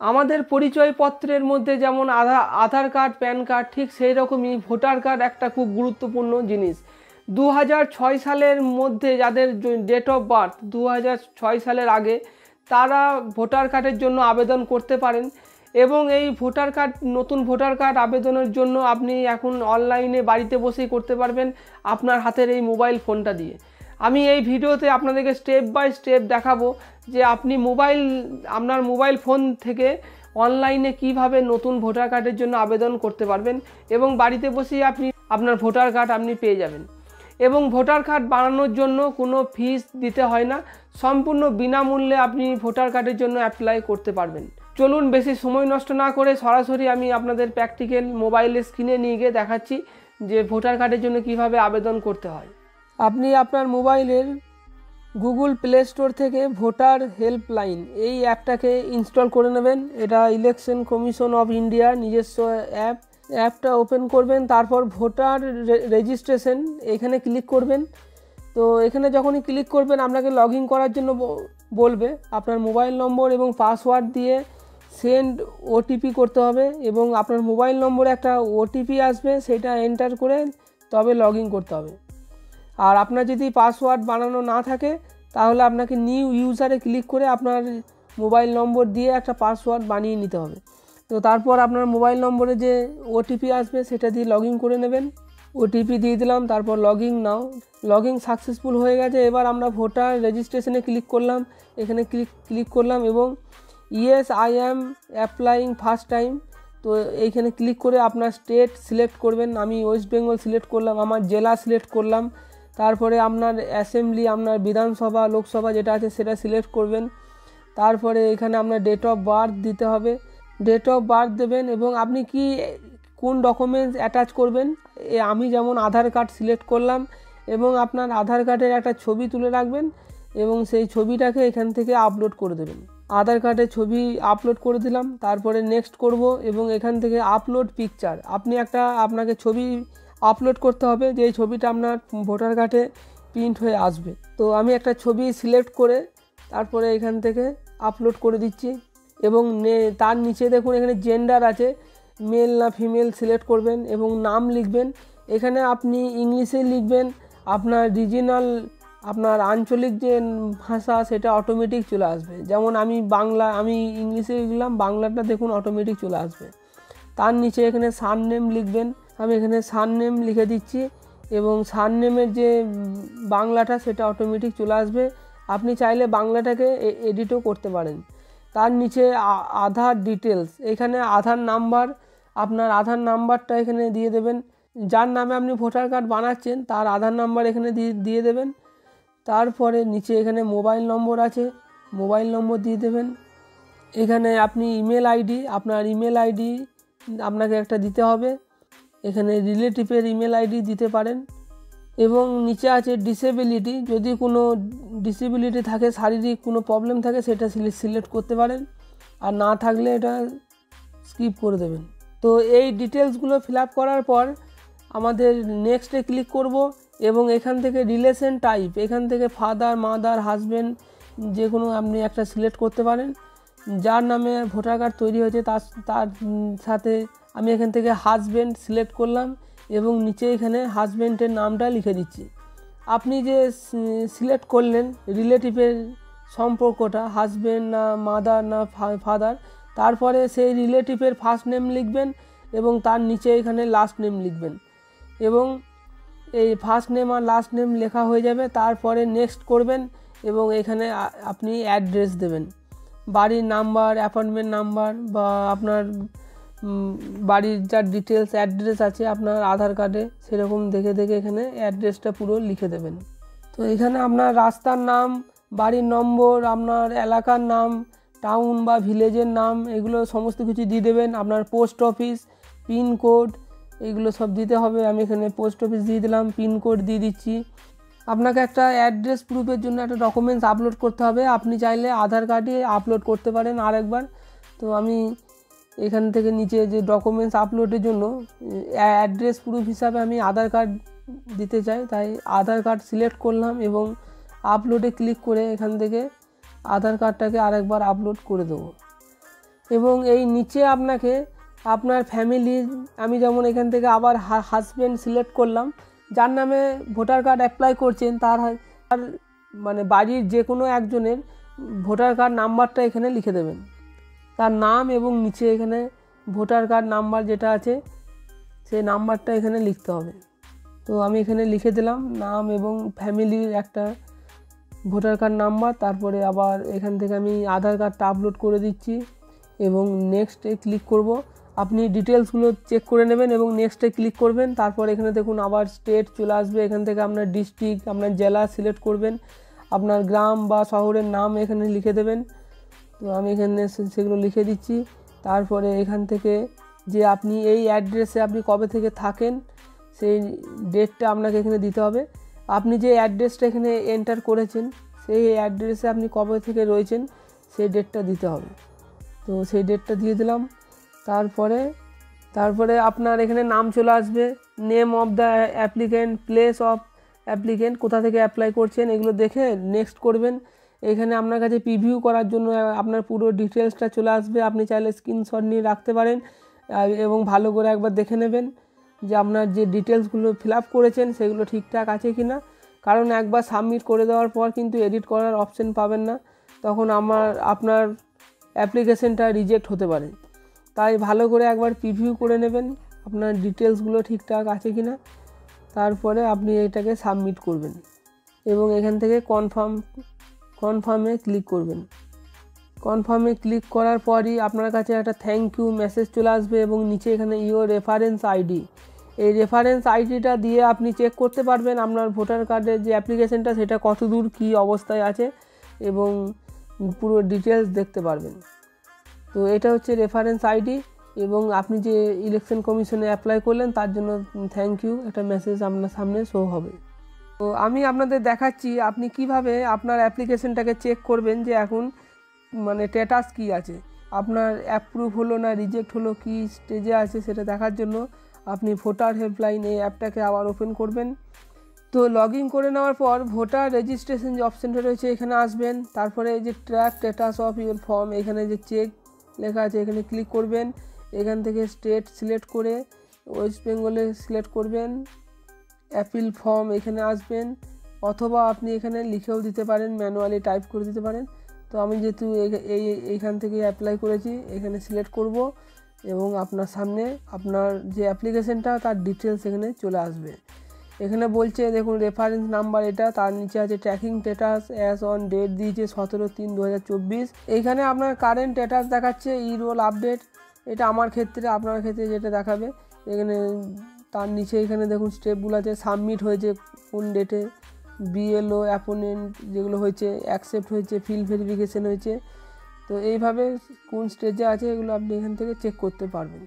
আমাদের পরিচয়পত্রের মধ্যে যেমন Aadhaar Aadhaar card, PAN card, ঠিক সেই রকমই ভোটার কার্ড একটা খুব গুরুত্বপূর্ণ জিনিস। দু সালের মধ্যে যাদের ডেট অফ বার্থ দু সালের আগে তারা ভোটার কার্ডের জন্য আবেদন করতে পারেন এবং এই ভোটার কার্ড, নতুন ভোটার কার্ড আবেদনের জন্য আপনি এখন অনলাইনে বাড়িতে বসেই করতে পারবেন আপনার হাতের এই মোবাইল ফোনটা দিয়ে। আমি এই ভিডিওতে আপনাদেরকে স্টেপ বাই স্টেপ দেখাবো যে আপনি মোবাইল আপনার মোবাইল ফোন থেকে অনলাইনে কীভাবে নতুন ভোটার কার্ডের জন্য আবেদন করতে পারবেন এবং বাড়িতে বসেই আপনি, আপনার ভোটার কার্ড আপনি পেয়ে যাবেন। এবং ভোটার কার্ড বানানোর জন্য কোনো ফিস দিতে হয় না, সম্পূর্ণ বিনামূল্যে আপনি ভোটার কার্ডের জন্য অ্যাপ্লাই করতে পারবেন। চলুন বেশি সময় নষ্ট না করে সরাসরি আমি আপনাদের প্র্যাকটিক্যাল মোবাইলের স্ক্রিনে নিয়ে গিয়ে দেখাচ্ছি যে ভোটার কার্ডের জন্য কীভাবে আবেদন করতে হয়। আপনি আপনার মোবাইলের গুগল প্লে স্টোর থেকে ভোটার হেল্পলাইন এই অ্যাপটাকে ইনস্টল করে নেবেন। এটা ইলেকশন কমিশন অফ ইন্ডিয়ার নিজস্ব অ্যাপ। অ্যাপটা ওপেন করবেন, তারপর ভোটার রেজিস্ট্রেশন এখানে ক্লিক করবেন। তো এখানে যখনই ক্লিক করবেন, আপনাকে লগ করার জন্য বলবে আপনার মোবাইল নম্বর এবং পাসওয়ার্ড দিয়ে সেন্ড ওটিপি করতে হবে এবং আপনার মোবাইল নম্বরে একটা ওটিপি আসবে, সেটা এন্টার করে তবে লগ করতে হবে। আর আপনার যদি পাসওয়ার্ড বানানো না থাকে, তাহলে আপনাকে নিউ ইউজারে ক্লিক করে আপনার মোবাইল নম্বর দিয়ে একটা পাসওয়ার্ড বানিয়ে নিতে হবে। তো তারপর আপনার মোবাইল নম্বরে যে ওটিপি আসবে, সেটা দিয়ে লগ করে নেবেন। ওটিপি দিয়ে দিলাম, তারপর লগ নাও। লগ সাকসেসফুল হয়ে গেছে। এবার আমরা ভোটার রেজিস্ট্রেশনে ক্লিক করলাম। এখানে ক্লিক ক্লিক করলাম এবং yes I am applying first time তো এইখানে ক্লিক করে আপনার স্টেট সিলেক্ট করবেন। আমি ওয়েস্ট বেঙ্গল সিলেক্ট করলাম, আমার জেলা সিলেক্ট করলাম। তারপরে আপনার অ্যাসেম্বলি আপনার বিধানসভা, লোকসভা যেটা আছে সেটা সিলেক্ট করবেন। তারপরে এখানে আপনার ডেট অফ বার্থ দিতে হবে। ডেট অফ বার্থ দেবেন এবং আপনি কি কোন ডকুমেন্টস অ্যাটাচ করবেন? আমি যেমন আধার কার্ড সিলেক্ট করলাম এবং আপনার আধার কার্ডের একটা ছবি তুলে রাখবেন এবং সেই ছবিটাকে এখান থেকে আপলোড করে দেবেন। আধার কার্ডের ছবি আপলোড করে দিলাম, তারপরে নেক্সট করব এবং এখান থেকে আপলোড পিকচার আপনি একটা আপনাকে ছবি আপলোড করতে হবে যে এই ছবিটা আপনার ভোটার কার্ডে প্রিন্ট হয়ে আসবে। তো আমি একটা ছবি সিলেক্ট করে তারপরে এখান থেকে আপলোড করে দিচ্ছি এবং তার নিচে দেখুন এখানে জেন্ডার আছে মেল না ফিমেল সিলেক্ট করবেন এবং নাম লিখবেন। এখানে আপনি ইংলিশে লিখবেন, আপনার রিজিনাল আপনার আঞ্চলিক যে ভাষা সেটা অটোমেটিক চলে আসবে। যেমন আমি বাংলা, আমি ইংলিশে লিখলাম, বাংলাটা দেখুন অটোমেটিক চলে আসবে। তার নিচে এখানে সার নেম লিখবেন আমি এখানে সার নেম লিখে দিচ্ছি এবং সার নেমের যে বাংলাটা সেটা অটোমেটিক চলে আসবে। আপনি চাইলে বাংলাটাকে এডিটও করতে পারেন। তার নিচে আধার ডিটেলস এখানে আধার নাম্বার, আপনার আধার নাম্বারটা এখানে দিয়ে দেবেন। যার নামে আপনি ভোটার কার্ড বানাচ্ছেন, তার আধার নাম্বার এখানে দিয়ে দিয়ে দেবেন। তারপরে নিচে এখানে মোবাইল নম্বর আছে মোবাইল নম্বর দিয়ে দেবেন। এখানে আপনি ইমেল আইডি আপনার ইমেল আইডি আপনাকে একটা দিতে হবে। এখানে রিলেটিভের ইমেল আইডি দিতে পারেন। এবং নিচে আছে ডিসেবিলিটি যদি কোনো ডিসেবিলিটি থাকে, শারীরিক কোনো প্রবলেম থাকে, সেটা সিলেক্ট করতে পারেন। আর না থাকলে এটা স্কিপ করে দেবেন। তো এই ডিটেলসগুলো ফিল আপ করার পর আমাদের নেক্সটে ক্লিক করব এবং এখান থেকে রিলেশন টাইপ এখান থেকে ফাদার মাদার হাজব্যান্ড যে কোনো আপনি একটা সিলেক্ট করতে পারেন। যার নামে ভোটার কার্ড তৈরি হয়েছে, তার তার সাথে আমি এখান থেকে হাজব্যান্ড সিলেক্ট করলাম এবং নিচে এখানে হাজব্যান্ডের নামটা লিখে দিচ্ছি। আপনি যে সিলেক্ট করলেন রিলেটিভের সম্পর্কটা হাজব্যান্ড না মাদার না ফাদার তারপরে সেই রিলেটিভের ফার্স্ট নেম লিখবেন এবং তার নিচে এখানে লাস্ট নেম লিখবেন এবং এই ফার্স্ট নেম আর লাস্ট নেম লেখা হয়ে যাবে, তারপরে নেক্সট করবেন এবং এখানে আপনি অ্যাড্রেস দেবেন। বাড়ির নাম্বার অ্যাপয়েন্টমেন্ট নাম্বার বা আপনার বাড়ির যা ডিটেলস অ্যাড্রেস আছে আপনার আধার কার্ডে সেরকম দেখে দেখে এখানে অ্যাড্রেসটা পুরো লিখে দেবেন। তো এখানে আপনার রাস্তার নাম, বাড়ির নম্বর, আপনার এলাকার নাম টাউন বা ভিলেজের নাম, এগুলো সমস্ত কিছু দিয়ে দেবেন। আপনার পোস্ট অফিস পিনকোড এগুলো সব দিতে হবে। আমি এখানে পোস্ট অফিস দিয়ে দিলাম পিনকোড দিয়ে দিচ্ছি। আপনাকে একটা অ্যাড্রেস প্রুফের জন্য একটা ডকুমেন্টস আপলোড করতে হবে। আপনি চাইলে আধার কার্ডে আপলোড করতে পারেন আরেকবার। তো আমি এখান থেকে নিচে যে ডকুমেন্টস আপলোডের জন্য অ্যাড্রেস প্রুফ হিসাবে আমি আধার কার্ড দিতে চাই। তাই আধার কার্ড সিলেক্ট করলাম এবং আপলোডে ক্লিক করে এখান থেকে আধার কার্ডটাকে আরেকবার আপলোড করে দেবো। এবং এই নিচে আপনাকে আপনার ফ্যামিলির আমি যেমন এখান থেকে আবার হাজব্যান্ড সিলেক্ট করলাম, যার নামে ভোটার কার্ড অ্যাপ্লাই করছেন, তার মানে বাড়ির যে কোনো একজনের ভোটার কার্ড নাম্বারটা এখানে লিখে দেবেন। তার নাম এবং নিচে এখানে ভোটার কার্ড নাম্বার যেটা আছে, সেই নাম্বারটা এখানে লিখতে হবে। তো আমি এখানে লিখে দিলাম নাম এবং ফ্যামিলির একটা ভোটার কার্ড নাম্বার, তারপরে আবার এখান থেকে আমি আধার কার্ডটা আপলোড করে দিচ্ছি এবং নেক্সটে ক্লিক করব। আপনি ডিটেলসগুলো চেক করে নেবেন এবং নেক্সটে ক্লিক করবেন, তারপর এখানে দেখুন আবার স্টেট চলে আসবে। এখান থেকে আপনার ডিস্ট্রিক্ট আপনার জেলা সিলেক্ট করবেন। আপনার গ্রাম বা শহরের নাম এখানে লিখে দেবেন। তো আমি এখানে সেগুলো লিখে দিচ্ছি। তারপরে এখান থেকে যে আপনি এই অ্যাড্রেসে আপনি কবে থেকে থাকেন, সেই ডেটটা আপনাকে এখানে দিতে হবে। আপনি যে অ্যাড্রেসটা এখানে এন্টার করেছেন, সেই অ্যাড্রেসে আপনি কবে থেকে রয়েছেন, সেই ডেটটা দিতে হবে। তো সেই ডেটটা দিয়ে দিলাম। তারপরে তারপরে আপনার এখানে নাম চলে আসবে name of the applicant place of applicant কোথা থেকে অ্যাপ্লাই করছেন, এগুলো দেখে নেক্সট করবেন। এখানে আপনার কাছে প্রিভিউ করার জন্য আপনার পুরো ডিটেলসটা চলে আসবে। আপনি চাইলে স্ক্রিনশট নিয়ে রাখতে পারেন এবং ভালো করে একবার দেখে নেবেন যে আপনার যে ডিটেলসগুলো ফিল আপ করেছেন, সেগুলো ঠিকঠাক আছে কি না কারণ একবার সাবমিট করে দেওয়ার পর কিন্তু এডিট করার অপশন পাবেন না। তখন আমার, আপনার অ্যাপ্লিকেশনটা রিজেক্ট হতে পারে। তাই ভালো করে একবার প্রিভিউ করে নেবেন, আপনার ডিটেলসগুলো ঠিকঠাক আছে কি না তারপরে আপনি এটাকে সাবমিট করবেন। এবং এখান থেকে কনফার্ম কনফার্মে ক্লিক করবেন। কনফার্মে ক্লিক করার পরই আপনার কাছে একটা থ্যাংক ইউ মেসেজ চলে আসবে এবং নিচে এখানে ইওর রেফারেন্স আইডি এই রেফারেন্স আইডিটা দিয়ে আপনি চেক করতে পারবেন আপনার ভোটার কার্ডের যে অ্যাপ্লিকেশনটা সেটা কত দূর কী অবস্থায় আছে এবং পুরো ডিটেলস দেখতে পারবেন। তো এটা হচ্ছে রেফারেন্স আইডি এবং আপনি যে ইলেকশন কমিশনে অ্যাপ্লাই করলেন, তার জন্য থ্যাংক ইউ একটা মেসেজ আপনার সামনে শো হবে। তো আমি আপনাদের দেখাচ্ছি আপনি কীভাবে আপনার অ্যাপ্লিকেশনটাকে চেক করবেন যে এখন মানে স্ট্যাটাস কী আছে। আপনার অ্যাপ্রুভ হলো না রিজেক্ট হলো, কী স্টেজে আছে সেটা দেখার জন্য আপনি ভোটার হেল্পলাইন এই অ্যাপটাকে আবার ওপেন করবেন। তো লগ ইন করে নেওয়ার পর ভোটার রেজিস্ট্রেশন যে অপশানটা রয়েছে এখানে আসবেন। তারপরে এই যে track status of your form এখানে যে চেক লেখা আছে এখানে ক্লিক করবেন। এখান থেকে স্টেট সিলেক্ট করে ওয়েস্ট বেঙ্গলে সিলেক্ট করবেন। অ্যাপিল ফর্ম এখানে আসবেন, অথবা আপনি এখানে লিখেও দিতে পারেন, ম্যানুয়ালি টাইপ করে দিতে পারেন। তো আমি যেহেতু এই- এই, এইখান থেকে অ্যাপ্লাই করেছি, এখানে সিলেক্ট করব এবং আপনার সামনে আপনার যে অ্যাপ্লিকেশনটা তার ডিটেলস এখানে চলে আসবে। এখানে বলছে, দেখুন রেফারেন্স নাম্বার এটা, তার নিচে আছে tracking status as on date দিয়েছে সতেরো তিন দু এইখানে আপনার কারেন্ট স্ট্যাটাস দেখাচ্ছে ই রোল আপডেট এটা আমার ক্ষেত্রে, আপনার ক্ষেত্রে যেটা দেখাবে, এখানে তার নিচে এখানে দেখুন স্টেপগুলো আছে সাবমিট হয়েছে কোন ডেটে বিএলও অ্যাপোনেন্ট যেগুলো হয়েছে অ্যাকসেপ্ট হয়েছে ফিল ভেরিফিকেশন হয়েছে। তো এইভাবে কোন স্টেজে আছে এগুলো আপনি এখান থেকে চেক করতে পারবেন।